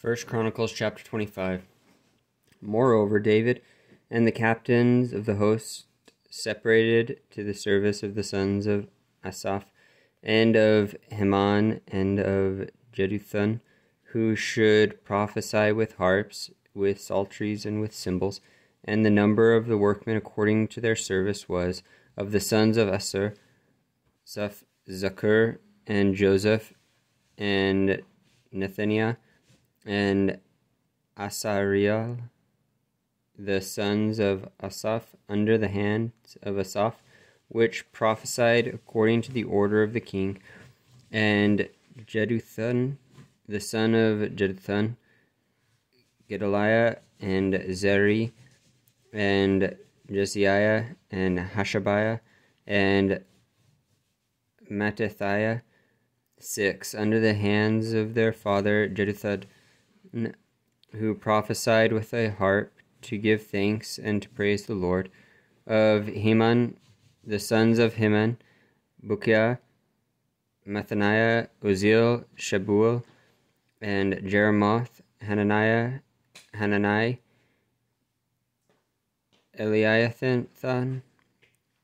First Chronicles chapter 25. Moreover, David and the captains of the host separated to the service of the sons of Asaph and of Heman and of Jeduthun, who should prophesy with harps, with psalteries, and with cymbals. And the number of the workmen according to their service was of the sons of Asher, Zaph, Zaccur, and Joseph, and Nethaniah and Asariel, the sons of Asaph, under the hands of Asaph, which prophesied according to the order of the king, and Jeduthun, the son of Jeduthun, Gedaliah, and Zeri, and Jeshaiah, and Hashabiah, and Mattithiah, six, under the hands of their father Jeduthun, who prophesied with a harp to give thanks and to praise the Lord. Of Heman, the sons of Heman, Bukkiah, Mattaniah, Uzziel, Shebuel, and Jerimoth, Hananiah, Hanani, Eliathah,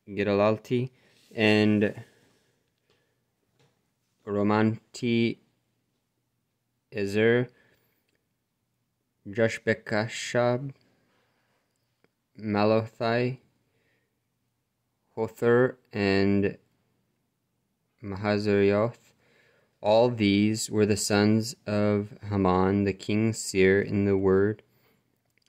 Giddalti, and Romanti Ezer, Joshbekashah, Mallothi, Hothir, and Mahazioth. All these were the sons of Heman, the king's seer, in the word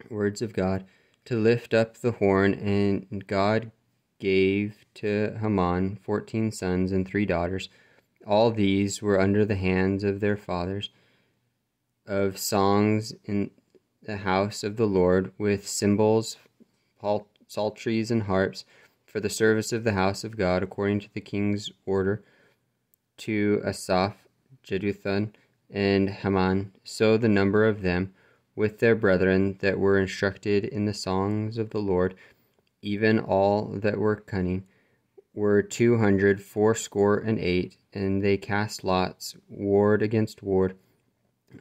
words of God, to lift up the horn, and God gave to Heman fourteen sons and three daughters. All these were under the hands of their fathers, of songs in the house of the Lord, with cymbals, psalteries, and harps, for the service of the house of God, according to the king's order, to Asaph, Jeduthun, and Heman. So the number of them, with their brethren that were instructed in the songs of the Lord, even all that were cunning, were two hundred fourscore and eight, and they cast lots, ward against ward,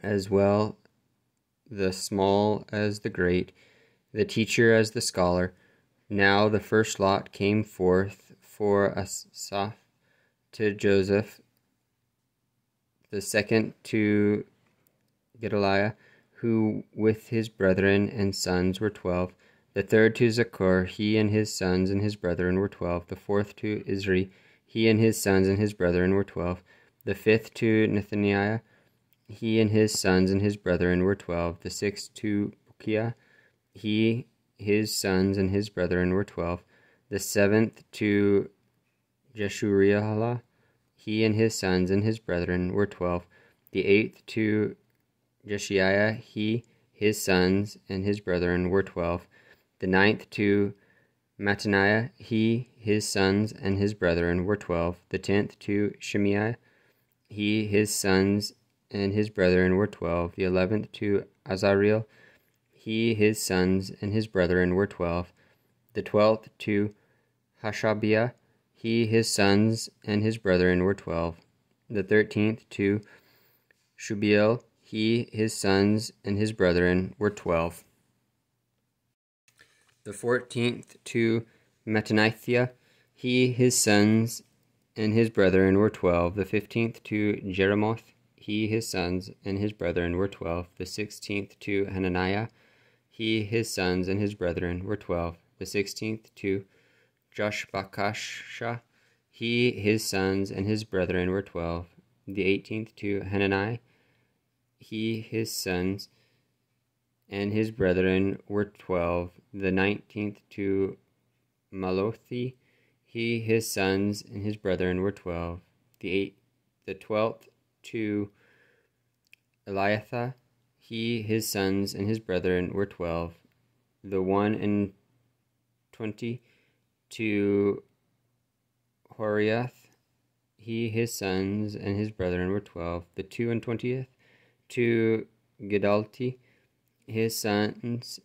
as well the small as the great, the teacher as the scholar. Now the first lot came forth for Asaph to Joseph, the second to Gedaliah, who with his brethren and sons were twelve, the third to Zaccur, he and his sons and his brethren were twelve, the fourth to Izri, he and his sons and his brethren were twelve, the fifth to Nethaniah, he and his sons and his brethren were twelve. The sixth to Bukkiah, he, his sons and his brethren were twelve. The seventh to Jeshuriah, he and his sons and his brethren were twelve. The eighth to Jeshaiah, he, his sons and his brethren were twelve. The ninth to Mattaniah, he, his sons and his brethren were twelve. The tenth to Shimei, he, his sons and his brethren were twelve. The eleventh to Azareel, he, his sons, and his brethren were twelve. The twelfth to Hashabiah, he, his sons, and his brethren were twelve. The thirteenth to Shubael, he, his sons, and his brethren were twelve. The fourteenth to Mattaniah, he, his sons, and his brethren were twelve. The fifteenth to Jeremoth, he, his sons, and his brethren were twelve. The sixteenth to Hananiah, he, his sons, and his brethren were twelve. The sixteenth to Joshbekashah, he, his sons, and his brethren were twelve. The eighteenth to Hanani, he, his sons, and his brethren were twelve. The nineteenth to Mallothi, he, his sons, and his brethren were twelve. The eight, the twelfth to Eliathah, he, his sons, and his brethren were twelve. The one and twenty to Horiath, he, his sons, and his brethren were twelve. The two and twentieth to Giddalti, his sons,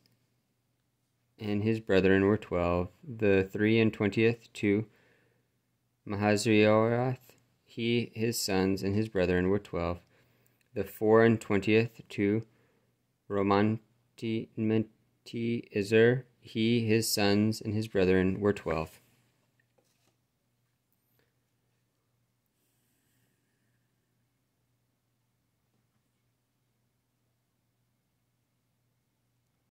and his brethren were twelve. The three and twentieth to Mahazriorath, he, his sons, and his brethren were twelve. The four and twentieth to Romamtiezer, he, his sons, and his brethren were twelve.